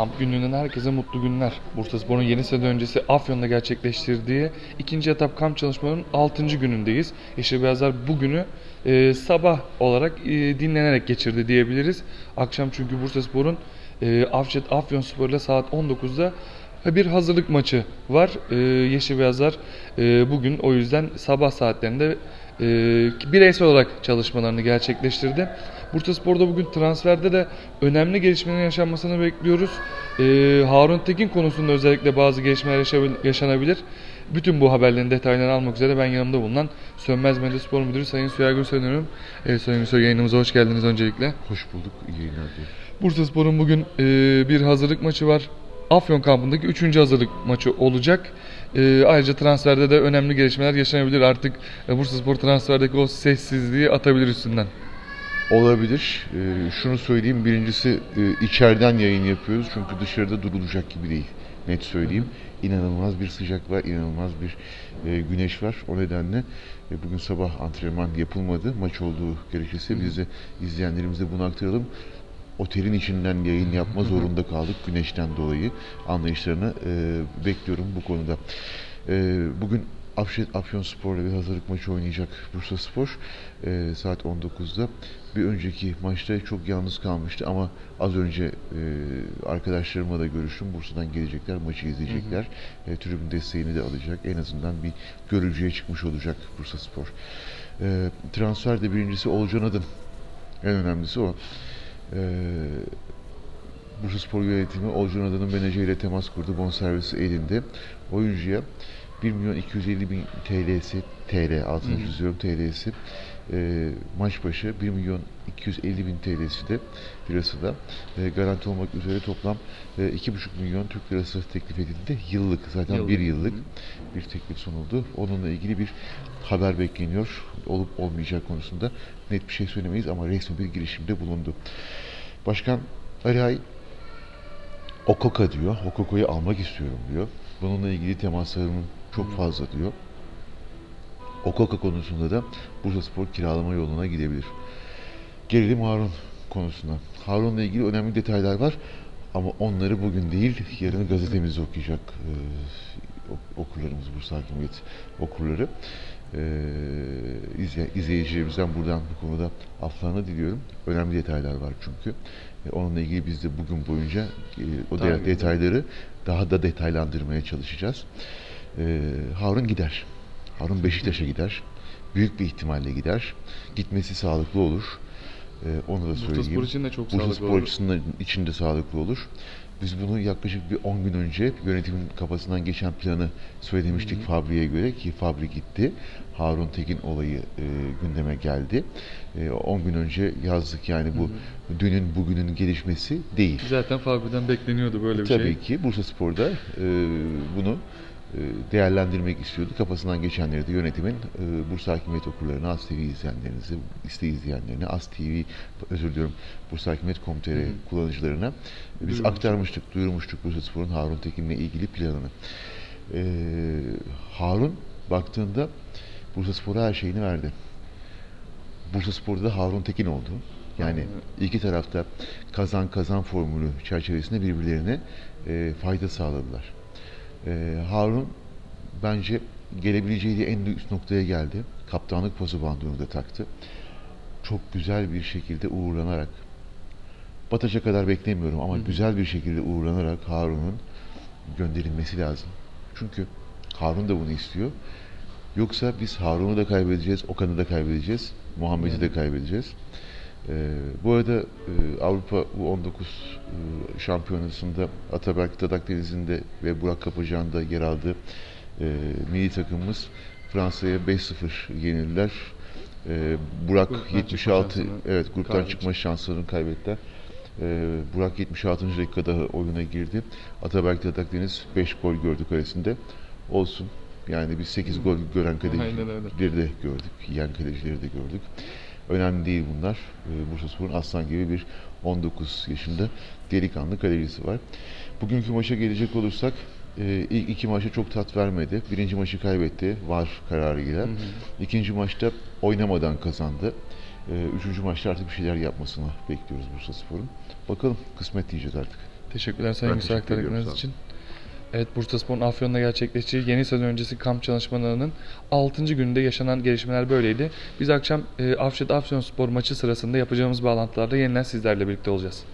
Kamp gününden herkese mutlu günler. Bursaspor'un yeni sezon öncesi Afyon'da gerçekleştirdiği ikinci etap kamp çalışmalarının 6. günündeyiz. Yeşil Beyazlar bugünü e, sabah olarak e, dinlenerek geçirdi diyebiliriz. Akşam çünkü Bursaspor'un e, Afşet Afyonspor ile saat 19'da bir hazırlık maçı var. E, Yeşil Beyazlar e, bugün o yüzden sabah saatlerinde e, bireysel olarak çalışmalarını gerçekleştirdi. Bursaspor'da bugün transferde de önemli gelişmelerin yaşanmasını bekliyoruz. E, Harun Tekin konusunda özellikle bazı gelişmeler yaşanabilir. Bütün bu haberlerin detaylarını almak üzere ben yanımda bulunan Sönmez Medya Spor Müdürü Sayın Sürer Gül sanıyorum. Evet Sayın Gülsoy yayınımıza hoş geldiniz öncelikle. Hoş bulduk. İyi yayınlar dilerim. Bursaspor'un bugün e, bir hazırlık maçı var. Afyon kampındaki 3. hazırlık maçı olacak. E, ayrıca transferde de önemli gelişmeler yaşanabilir. Artık e, Bursaspor transferdeki o sessizliği atabilir üstünden. Olabilir. Ee, şunu söyleyeyim. Birincisi e, içeriden yayın yapıyoruz. Çünkü dışarıda durulacak gibi değil. Net söyleyeyim. İnanılmaz bir sıcak var. inanılmaz bir e, güneş var. O nedenle e, bugün sabah antrenman yapılmadı. Maç olduğu gerekirse biz de izleyenlerimize bunu aktaralım. Otelin içinden yayın yapma zorunda kaldık güneşten dolayı. Anlayışlarını e, bekliyorum bu konuda. E, bugün Afşet Afyonspor'la bir hazırlık maçı oynayacak Bursa Spor e, saat 19'da. Bir önceki maçta çok yalnız kalmıştı ama az önce e, arkadaşlarımla da görüştüm. Bursa'dan gelecekler, maçı izleyecekler. E, tribün desteğini de alacak. En azından bir görücüye çıkmış olacak Bursa Spor. E, transfer de birincisi Olcan Adın. En önemlisi o. E, Bursa Spor yönetimi Olcan Adın'ın menajeriyle temas kurdu. Bonservisi elinde. Oyuncuya 1 milyon 250 bin TL'si TL altını hı. çiziyorum TL'si e, maç başı 1 milyon 250 bin TL'si de lirası da e, garanti olmak üzere toplam e, 2,5 milyon Türk lirası teklif edildi. Yıllık zaten Yıllık. bir yıllık Hı bir teklif sunuldu. Onunla ilgili bir haber bekleniyor. Olup olmayacak konusunda net bir şey söylemeyiz ama resmi bir girişimde bulundu. Başkan Ali Ay Okoka diyor. Okoko'yu almak istiyorum diyor. Bununla ilgili temaslarımın çok fazla diyor. Okoka konusunda da Bursaspor kiralama yoluna gidebilir. Gelelim Harun konusuna. Harun'la ilgili önemli detaylar var ama onları bugün değil, yarın gazetemizde okuyacak e, ok- okurlarımız, Bursa Hakimiyet okurları. E, izle, izleyicilerimizden buradan bu konuda aflarını diliyorum. Önemli detaylar var çünkü. E, onunla ilgili biz de bugün boyunca e, o edelim. detayları daha da detaylandırmaya çalışacağız. E, Harun gider. Harun Beşiktaş'a gider. Büyük bir ihtimalle gider. Gitmesi sağlıklı olur. E, onu da söyleyeyim. Bursaspor için de çok Bursa sağlıklı olur. açısından için de sağlıklı olur. Biz bunu yaklaşık bir 10 gün önce yönetimin kafasından geçen planı söylemiştik Fabri'ye göre ki Fabri gitti. Harun Tekin olayı e, gündeme geldi. E, 10 gün önce yazdık yani bu dünün bugünün gelişmesi değil. Zaten Fabri'den bekleniyordu böyle bir Tabii şey. ki Bursa Spor'da e, bunu e, değerlendirmek istiyordu. Kafasından geçenleri de yönetimin e, Bursa Hakimiyet okurlarına, Az TV izleyenlerinize, iste izleyenlerine, Az TV, özür diliyorum, Bursa Hakimiyet.com.tr hı. kullanıcılarına biz Duyurmuştuk. aktarmıştık, duyurmuştuk Bursa Spor'un Harun Tekin'le ilgili planını. E, Harun baktığında Bursa Spor'a her şeyini verdi. Bursa Spor'da da Harun Tekin oldu. Yani iki tarafta kazan kazan formülü çerçevesinde birbirlerine e, fayda sağladılar. E, Harun bence gelebileceği en üst noktaya geldi. Kaptanlık pozu bandını da taktı. Çok güzel bir şekilde uğurlanarak Bataş'a kadar beklemiyorum ama Hı güzel bir şekilde uğurlanarak Harun'un gönderilmesi lazım. Çünkü Harun da bunu istiyor. Yoksa biz Harun'u da kaybedeceğiz, Okan'ı da kaybedeceğiz, Muhammed'i de kaybedeceğiz. Ee, bu arada e, Avrupa U19 e, şampiyonasında Ataberk Dadak Denizi'nde ve Burak Kapıcan'da yer aldı. E, milli takımımız Fransa'ya 5-0 yenildiler. E, Burak Gruptan çıkma 76 şansını evet gruptan çıkma şanslarını kaybettiler. E, Burak 76. dakikada oyuna girdi. Ataberk Dadak Deniz 5 gol gördü karesinde. Olsun. Yani biz 8 gol gören kalecileri de gördük. Yiyen kalecileri de gördük. Önemli değil bunlar. Ee, Bursaspor'un aslan gibi bir 19 yaşında delikanlı kalecisi var. Bugünkü maça gelecek olursak e, ilk iki maçta çok tat vermedi. Birinci maçı kaybetti. Var kararıyla. Hı hı. İkinci maçta oynamadan kazandı. Ee, Üçüncü maçta artık bir şeyler yapmasını bekliyoruz Bursaspor'un. Bakalım kısmet diyeceğiz artık. Teşekkürler Sayın olun. için. Evet Bursaspor'un Afyon'da gerçekleştiği yeni sezon öncesi kamp çalışmalarının 6. gününde yaşanan gelişmeler böyleydi. Biz akşam e, Afşet Afyonspor maçı sırasında yapacağımız bağlantılarda yeniden sizlerle birlikte olacağız.